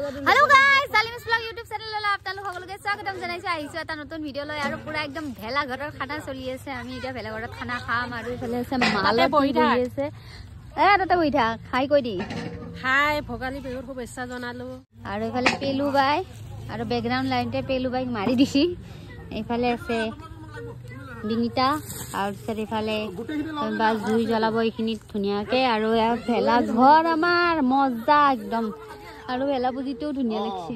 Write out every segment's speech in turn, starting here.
Hello guys চালিমিছ vlog YouTube চেনেললৈ আপোনালোক সকলোকে স্বাগতম জনাইছো। আহিছো এটা নতুন ভিডিঅ' লৈ আৰু পুৰা একদম ভেলাঘৰৰ খানা চলি আছে। আমি এতিয়া ভেলাঘৰত খানা খাম আৰু ইফালে আছে মালত বহি আছে। এ তাতে বহি থাক। খাই কৈ দি। হাই ভোগালী বিহুৰ শুভেচ্ছা জনালো। আৰু এইফালে পেলু বাই আৰু বেকগ্ৰাউণ্ড লাইনতে পেলু বাইক মাৰি দিছি এইফালে আছে বিনিতা তাৰপিছত এইফালে বা জুই জ্বলাব এইখিনিত ধুনীয়াকৈ। আৰু ইয়াত ভেলা ঘৰ আমাৰ। মজা একদম। আৰু ভেলা পুজিটোও ধুনীয়া লাগছে।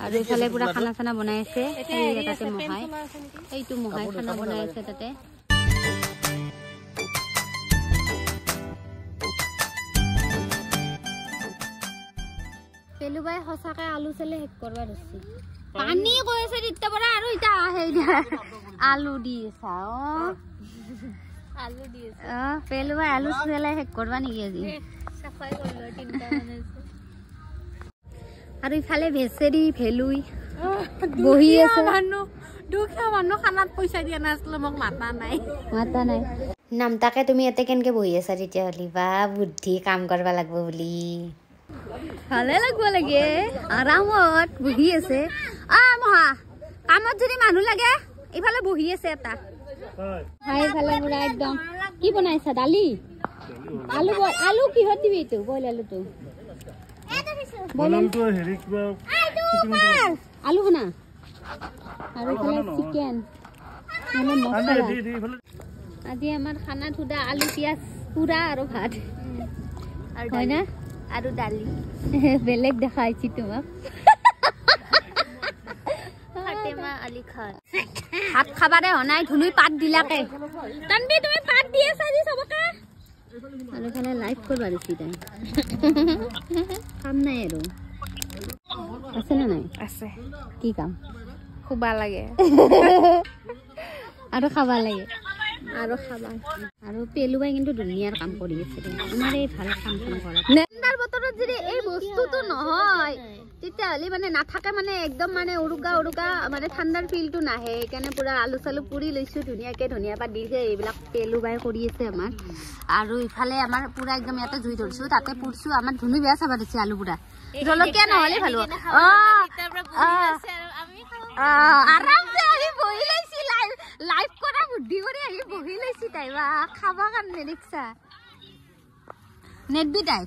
আৰু এইফালে পুৰা খানা চানা বনাই আছে। তাতে মহাই। এইটো মহাই খানা বনাই আছে তাতে। পেলুবাই সঁচাকে আলু চালে শেষ কৰিব ধৰিছে পানী কৈ আছে তেতিয়া পৰা আৰু এতিয়া আহে আলু দি আছা অ। আলু দি অ পেলুবাই আলু চালে শেষ কৰবা নেকি আজি? চাফাই কৰিলো তিনিটা আৰু ইফালে ভেচেৰি ভেলুই বহি আছে। মানুহ দুখীয়া মানুহ খানাত পইচা দিয়া নাছিলে মোক মাতা নাই। মাতা নাই। নামতাকে তুমি ইয়াতে কেনেকে বহি আছা তেতিয়াহ'লে? বা বুদ্ধি কাম কৰিব লাগিব বুলি। ভালে লাগিব লাগে। আৰামত বহি আছে। আ মহা কামত যদি মানুহ লাগে ইফালে বহি আছে এটা। হাই ইফালে পুৰা একদম। কি বনাইছা দালি? আলু বইল আলু কিহত দিবি এইটো? বইল আলুটো। বইল আলু। আলু শুনা আৰু ইফালে চিকেন। মানে মছলা। আজি আমাৰ খানাত সুদা আলু পিঁয়াজ পুৰা আৰু ভাত। হয় না? আৰু দালি। বেলেগ দেখাইছি তোমাক। ভাত খাবা দে হনাই ধুনুই পাত দিলাকে। তানবি তুমি পাত দি আছা আজি চবকে? আৰু ইফালে লাইভ কৰিব দিছি তাই। কাম নাই আৰু। আছে নে নাই? আছে। কি কাম? শুবা লাগে। আৰু খাবা লাগে। আৰু খাবা। আৰু পেলুবাই কিন্তু ধুনীয়াৰ কাম কৰি আছে আমাৰ এই ভাল কাম কাম কৰা ঠাণ্ডাৰ বতৰত যদি এই বস্তুটো নহয় তেতিয়াহ'লে মানে নাথাকে মানে একদম মানে উৰুকা উৰুকা মানে ঠাণ্ডাৰ ফিলটো নাহে। সেইকাৰণে পুৰা আলু চালু পুৰি লৈছোঁ ধুনীয়াকৈ ধনিয়া পাত দিছে এইবিলাক পেলুবাই কৰি আছে আমাৰ। আৰু ইফালে আমাৰ পুৰা একদম ইয়াতে জুই ধৰিছোঁ তাতে পুৰছোঁ আমাৰ ধুনু বেয়া চাবা দিছে আলু পুৰা। জলকীয়া নহ'লে ভালো। অঁ অঁ। আৰামছে আহি বহি লৈছি লাইভ লাইভ কৰা বুদ্ধি কৰি আহি বহি লৈছি তাই বা খাবা কাৰণে দেখিছা। নেটবি তাই।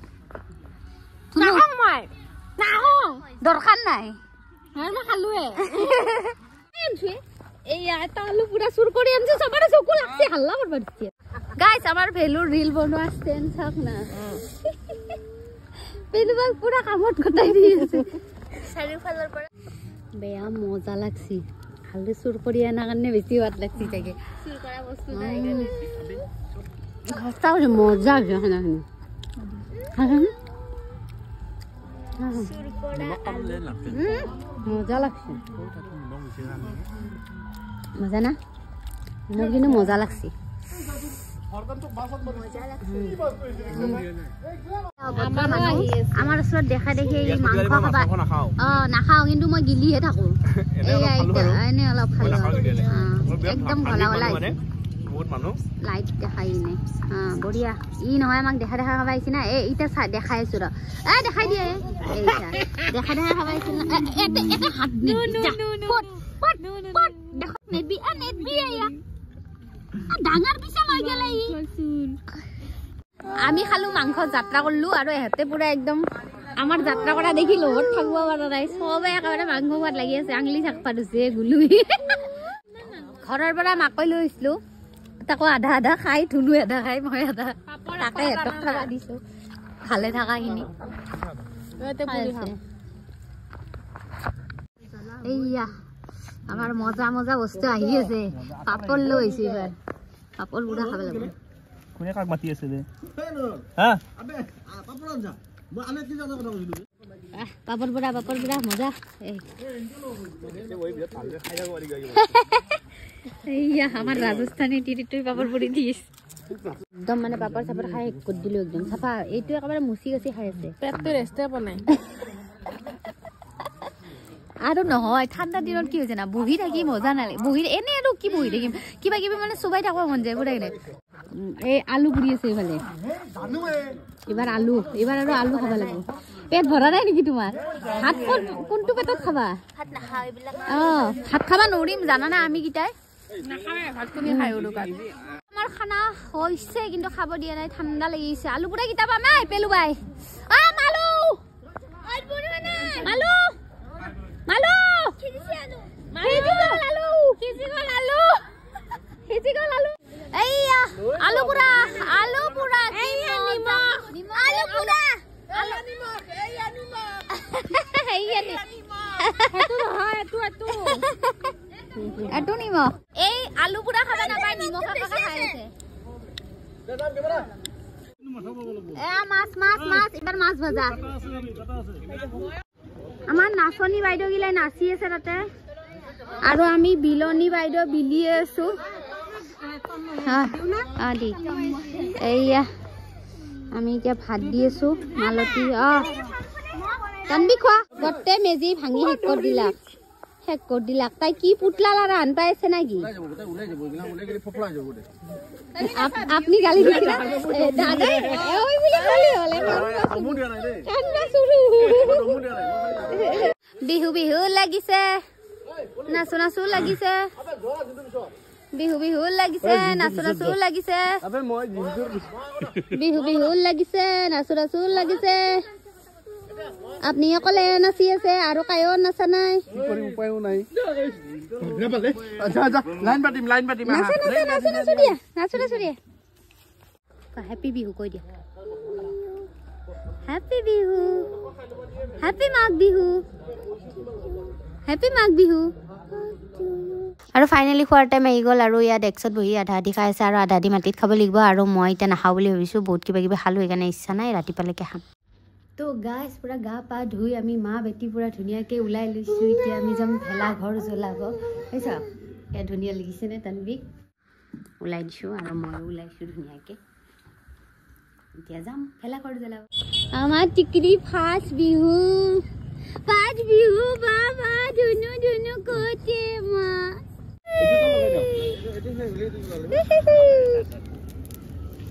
মই। দৰকাৰ নাই। মই খালোৱে এইয়া এটা আলু গাইছ আমাৰ ভেলুৰ ৰিল বনোৱা ষ্টেণ্ড চাওক না। পেলুবাক পুৰা কামত গটাই দি আছে। চাৰিওফালৰ পৰা। বেয়া মজা লাগছি। আলু চুৰ কৰি আনা কাৰণে বেছি সোৱাদ লাগছি চাগে। চুৰ কৰা বস্তু সঁচা কৈছো মজা হৈছে খানাখিনি মজা লাগছে মজা না? মোৰ কিন্তু মজা লাগছে। আমাৰ ওচৰত দেখা দেখি এই মাংস খাবা অ নাখাওঁ কিন্তু মই গিলিহে থাকো। এতিয়া এনে অলপ খালো একদম ঘলা ঘলা হৈছে লাইট দেখাই নাই অ বঢ়িয়া। ই নহয় আমাক দেখা দেখা খাব আহিছে না। এ এতিয়া চা দেখাই আছো ৰ। এ দেখাই দিয়ে। এইয়া দেখা দেখা না। এ, এতে এতে হাত যা। পট, পট, পট। দেখ, নেদবি, এ, নেদবি এয়া। আ, ডাঙৰ পিছে লৈ গেলে ই। আমি খালো মাংস যাত্ৰা কৰিলো আৰু ইহঁতে পুৰা একদম আমাৰ যাত্ৰা কৰা দেখি লগত থাকিব পৰা নাই। চবে একেবাৰে মাংস খোৱাত লাগি আছে। আঙলি থাকবা ধুছে গুলুই। ঘৰৰ পৰা মাকৈ লৈ আহিছিলো। তাকো আধা আধা খাই ধুলো আধা খাই মই আধা তাকে সিহঁতক খাবা দিছো ভালে থাকাখিনি। এইয়া আমাৰ মজা মজা বস্তু আহি আছে পাপৰ লৈ আহিছো এইবাৰ পাপৰ পুৰা খাব লাগিব কোনে কাক মাতি আছে দে পাপৰ পুৰা পাপৰ পুৰা মজা এই। এইয়া আমাৰ ৰাজস্থানী তিৰিটোই পাপৰ পুৰি দিছ। একদম মানে পাপৰ চাপৰ খাই কৰি দিলো একদম। চাফা এইটো একেবাৰে মুচি গচি খাই আছে। পেটটো ৰেষ্টে বনাই। আৰু নহয় ঠাণ্ডা দিনত কি হৈছে না বহি থাকি মজা নালাগে। বহি এনে আৰু কি বহি থাকিম? কিবা কিবি মানে চুবাই থাকিব মন যায় উম, এই আলু পুৰি আছে এইফালে। এইবাৰ আলু এইবাৰ আৰু আলু খাব লাগিব। পেট ভৰা নাই নেকি তোমাৰ? ভাত কোনটো পেটত খাবা? অ ভাত খাবা নোৱাৰিম জানানে আমি কেইটাই। আমাৰ খানা হৈছে কিন্তু খাব দিয়া নাই ঠাণ্ডা লাগিছে। আলু পুৰা কিতাপ নাই। পেলু বাই মালু মালু মালু আলু পুৰা আলু পুৰা আলু পুৰা এইটো আমাৰ নাচনী বাইদেউ গিলাই নাচি আছে তাতে। আৰু আমি বিলনী বাইদেউ বিলিয়ে আছো। এইয়া আমি এতিয়া ভাত দি আছো মালতী। অ। কান্দি খোৱা। গোটেই মেজি ভাঙি শেষ কৰি দিলাক শেষ কৰি দিলাক তাই কি পুতলা ৰান পাই আছে নাকি আপনি গালি দিছিলা বিহু বিহু লাগিছে। নাচো নাচো লাগিছে। বিহু বিহু লাগিছে নাচো নাচো লাগিছে। বিহু বিহু লাগিছে নাচো নাচো লাগিছে। আপুনি অকলে নাচি আছে আৰু কায়ো নাচা নাই। হেপী বিহু কৈ দিয়া। Happy Bihu happy Magh Bihu happy Magh Bihu আৰু ফাইনেলি খোৱাৰ টাইম আহি গ'ল আৰু ইয়াত ডেস্কত বহি আধা আধি খাই আছে আৰু আধা আধি মাটিত খাব লাগিব আৰু মই এতিয়া নাখাওঁ বুলি ভাবিছোঁ। বহুত কিবা কিবি খালোঁ সেইকাৰণে ইচ্ছা নাই ৰাতিপুৱালৈকে খাম। তো গাছ পূৰা গা পা ধুই আমি মা বেটি পূৰা ধুনীয়াকৈ ওলাই লৈছোঁ। এতিয়া আমি যাম ভেলাঘৰ জ্বলাব। বুজিছ? এয়া ধুনীয়া লাগিছেনে তানবি ওলাই দিছোঁ আৰু ময়ো ওলাইছোঁ ধুনীয়াকৈ। এতিয়া যাম ভেলাঘৰ জ্বলাব। আমাৰ টিকৰি ফাৰ্ষ্ট বিহু। ফাৰ্ষ্ট বিহু বাবা ধুনু ধুনু কতে মা।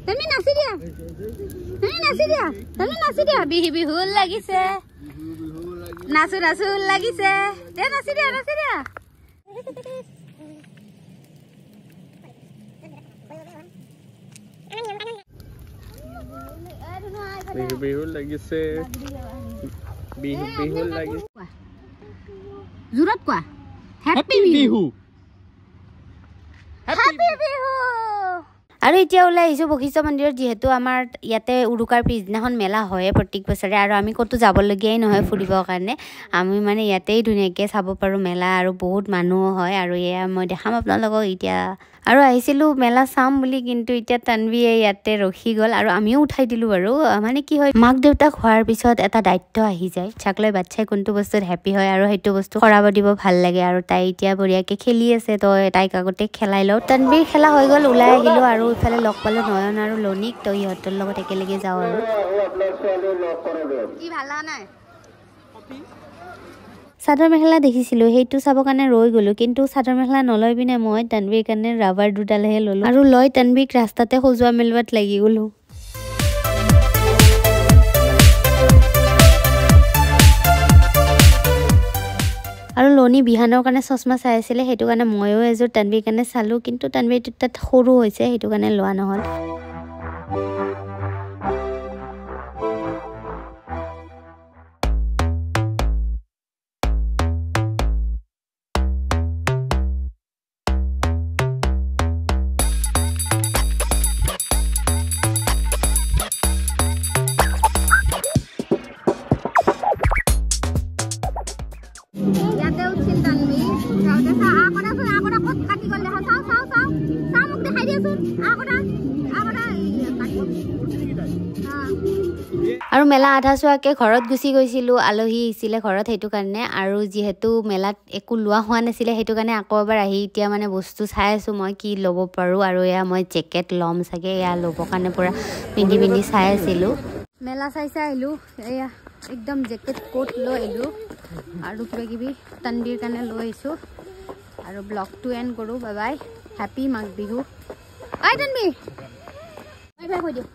তুমি নাচি দিয়া। তুমি নাচি দিয়া। তুমি নাচি দিয়া। বিহু বিহু লাগিছে। নাচো নাচো লাগিছে। দে নাচি দিয়া নাচি দিয়া। বিহু বিহু লাগিছে। বিহু বিহু লাগিছে। জোৰত কোৱা। হেপী বিহু। হেপী বিহু। আৰু এতিয়া ওলাই আহিছোঁ বশিষ্ঠ মন্দিৰত যিহেতু আমাৰ ইয়াতে উৰুকাৰ পিছদিনাখন মেলা হয়ে প্ৰত্যেক বছৰে আৰু আমি ক'তো যাবলগীয়াই নহয় ফুৰিবৰ কাৰণে। আমি মানে ইয়াতেই ধুনীয়াকৈ চাব পাৰোঁ মেলা আৰু বহুত মানুহো হয় আৰু এয়া মই দেখাম আপোনালোকক এতিয়া। আৰু আহিছিলোঁ মেলা চাম বুলি কিন্তু এতিয়া তানবিয়ে ইয়াতে ৰখি গ'ল আৰু আমিও উঠাই দিলোঁ বাৰু মানে কি হয় মাক দেউতাক হোৱাৰ পিছত এটা দায়িত্ব আহি যায় চাক লৈ বাচ্ছাই কোনটো বস্তুত হেপী হয় আৰু সেইটো বস্তু কৰাব দিব ভাল লাগে আৰু তাই এতিয়া বঢ়িয়াকৈ খেলি আছে তো তাইক আগতে খেলাই লওঁ তানবিৰ খেলা হৈ গ'ল ওলাই আহিলোঁ আৰু ইফালে লগ পালোঁ নয়ন আৰু লনিক তো ইহঁতৰ লগত একেলগে যাওঁ আৰু কি ভাল নাই চাদৰ মেখেলা দেখিছিলোঁ সেইটো চাবৰ কাৰণে ৰৈ গ'লোঁ। কিন্তু চাদৰ মেখেলা নলৈ পিনে মই তানবিৰ কাৰণে ৰাবাৰ দুডালহে ল'লোঁ। আৰু লৈ তানবিক ৰাস্তাতে সজোৱা মেলোৱাত লাগি গ'লোঁ। আৰু লনি বিহানৰ কাৰণে চশমা চাই আছিলে সেইটো কাৰণে ময়ো এযোৰ তানবিৰ কাৰণে চালোঁ। কিন্তু তানবিৰটো তাত সৰু হৈছে সেইটো কাৰণে লোৱা নহ'ল। আৰু মেলা আধা চোৱাকৈ ঘৰত গুচি গৈছিলোঁ আলহী আহিছিলে ঘৰত সেইটো কাৰণে। আৰু যিহেতু মেলাত একো লোৱা হোৱা নাছিলে সেইটো কাৰণে আকৌ এবাৰ আহি এতিয়া মানে বস্তু চাই আছোঁ মই কি ল'ব পাৰোঁ। আৰু এয়া মই জেকেট ল'ম চাগে এয়া ল'বৰ কাৰণে পূৰা পিন্ধি পিন্ধি চাই আছিলোঁ। মেলা চাই চাই আহিলোঁ এয়া একদম জেকেট কোট লৈ আহিলোঁ। আৰু কিবা কিবি তানবিৰ কাৰণে লৈ আহিছোঁ। আৰু ব্লগটো এণ্ড কৰোঁ bye bye happy Magh Bihu. আই তানবি বাই বাই কৈ দিওঁ